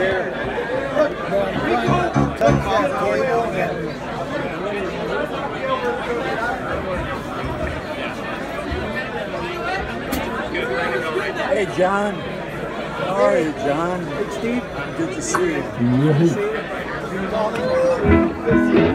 Hey, John. How are you, John? Hey, Steve. Good to see you. Mm-hmm.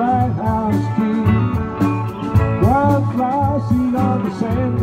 Down the street. Wild flies seen on the sand